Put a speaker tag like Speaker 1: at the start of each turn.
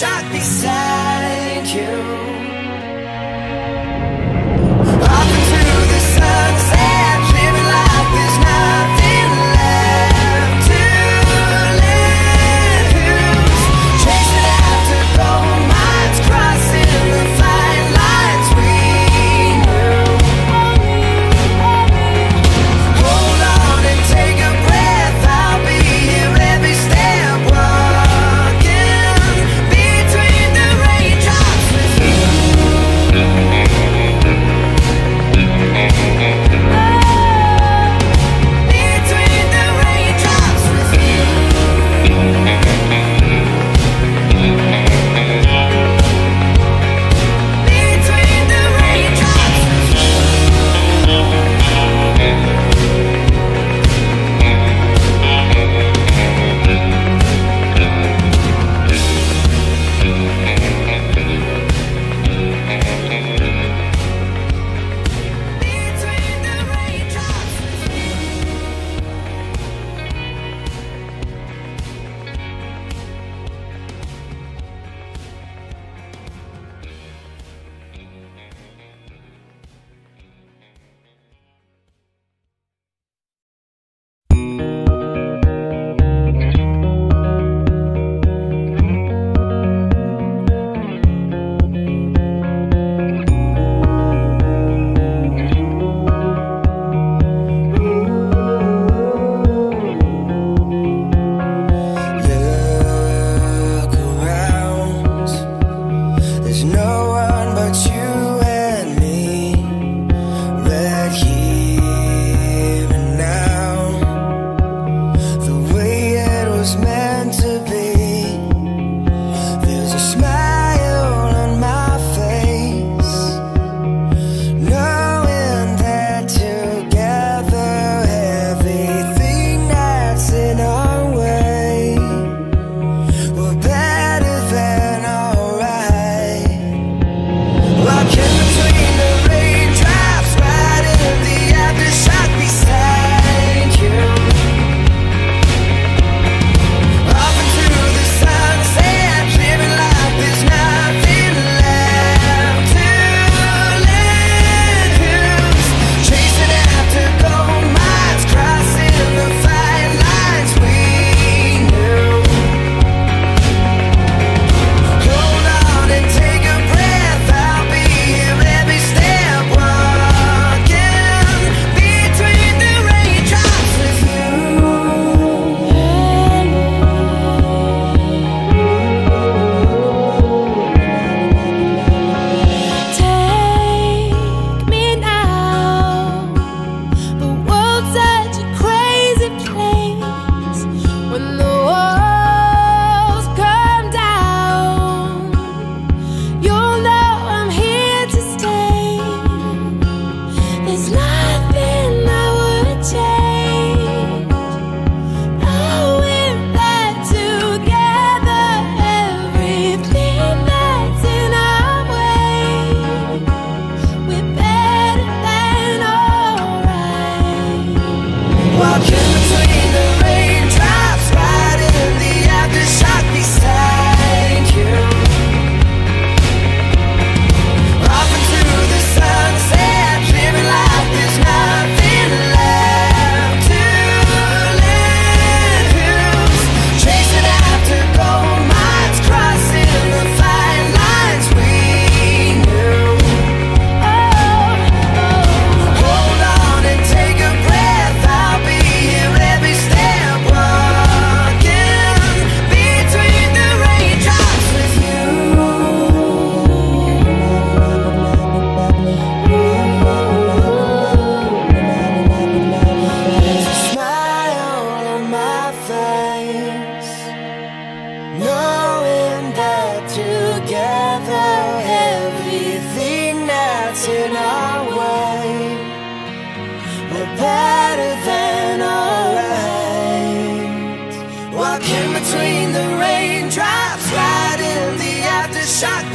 Speaker 1: shot beside you. You're better than alright. Walking between the raindrops Riding the aftershock.